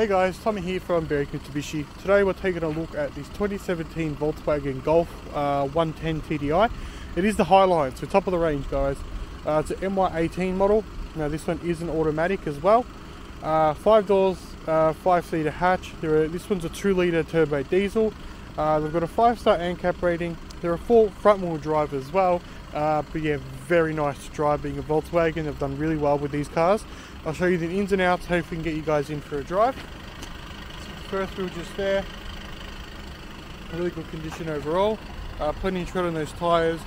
Hey guys, Tommy here from Berwick Mitsubishi. Today we're taking a look at this 2017 Volkswagen Golf uh, 110 TDI. It is the Highline, so top of the range guys. Uh, it's an MY18 model. Now this one is an automatic as well. Uh, five doors, uh, five seater hatch. Are, this one's a two litre turbo diesel. Uh, they've got a five star ANCAP rating. They're a full front wheel drive as well. Uh, but yeah, very nice to drive being a Volkswagen. They've done really well with these cars. I'll show you the ins and outs, hopefully we can get you guys in for a drive. First wheel just there. Really good condition overall. Uh, plenty of tread on those tyres.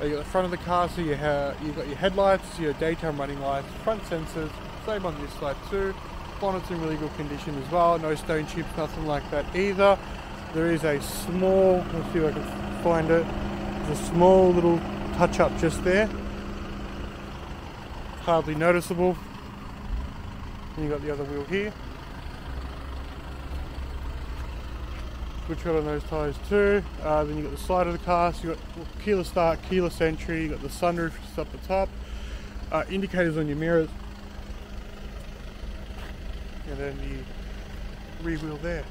Uh, you got the front of the car, so you have, you've got your headlights, your daytime running lights, front sensors, same on this side too. Bonnet's in really good condition as well, no stone chips, nothing like that either. There is a small, let's see if I can find it, there's a small little touch up just there. Hardly noticeable. And you've got the other wheel here. Good tread on those tyres too. Uh, then you've got the side of the car, so you've got keyless start, keyless entry, you got the sunroof just up the top, uh, indicators on your mirrors, and then the rear wheel there.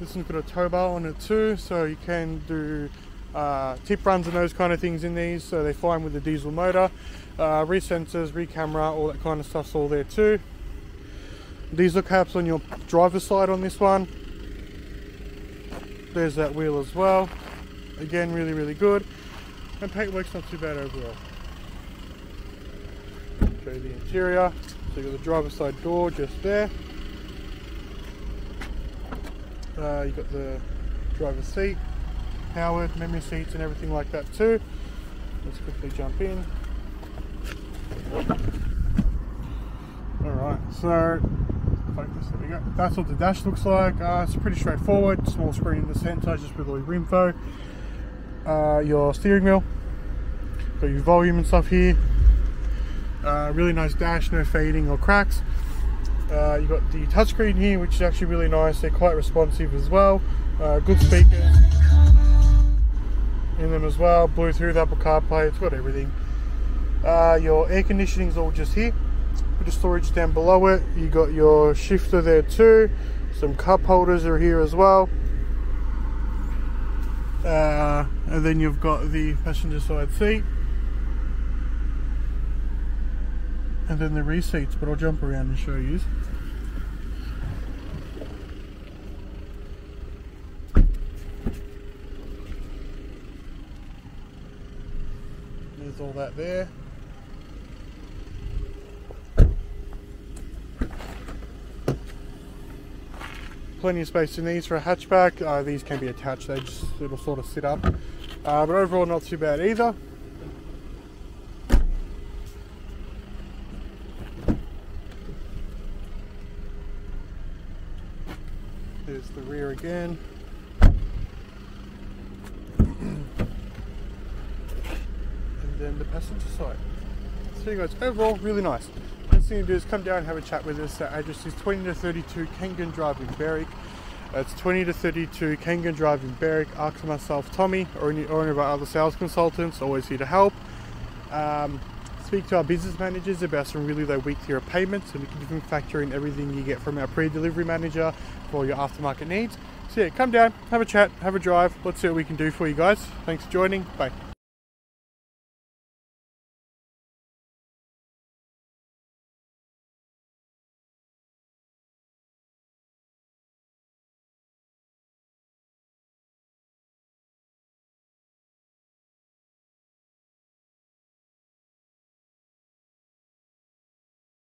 This one's got a tow bar on it too, so you can do uh, tip runs and those kind of things in these, so they're fine with the diesel motor. Uh, rear sensors, rear camera, all that kind of stuff's all there too. Diesel caps on your driver's side on this one. There's that wheel as well. Again, really, really good. And paintwork's not too bad overall. Show you the interior. So you've got the driver's side door just there. Uh, you've got the driver's seat, powered, memory seats and everything like that too. Let's quickly jump in. Alright, so focus, there we go. That's what the dash looks like. Uh, it's pretty straightforward, small screen in the center just with all your info. Uh, your steering wheel, got your volume and stuff here. Uh, really nice dash, no fading or cracks. Uh, you've got the touchscreen here, which is actually really nice. They're quite responsive as well. Uh, good speakers in them as well. Bluetooth, Apple CarPlay, it's got everything. Uh, your air conditioning is all just here. Bit of storage down below it. You got your shifter there too. Some cup holders are here as well. Uh, and then you've got the passenger side seat. And then the seats, but I'll jump around and show you. There's all that there. Plenty of space in these for a hatchback. Uh, these can be attached, they just it'll sort of sit up. Uh, but overall not too bad either. There's the rear again. and then the passenger side. So you guys, overall, really nice. Next thing to do is come down and have a chat with us. Our address is 20 to 32 Kangan Drive in Berwick. It's 20 to 32 Kangan Drive in Berwick. Ask myself, Tommy, or any, or any of our other sales consultants, always here to help. Um, speak to our business managers about some really low weekly payments and we can even factor in everything you get from our pre-delivery manager for your aftermarket needs. So yeah, come down, have a chat, have a drive. Let's see what we can do for you guys. Thanks for joining. Bye.